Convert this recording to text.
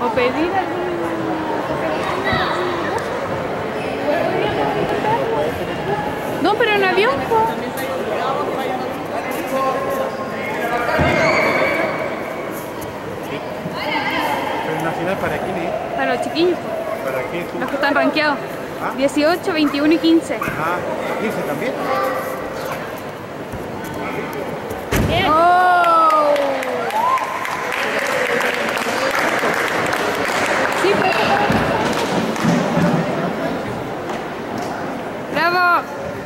O pedir algún... No, pero en avión. ¿Pero nacional para quién es? Para los chiquillos. ¿Para tú? los que están rankeados. Ah. 18, 21 y 15. Ah, 15 también. 看了。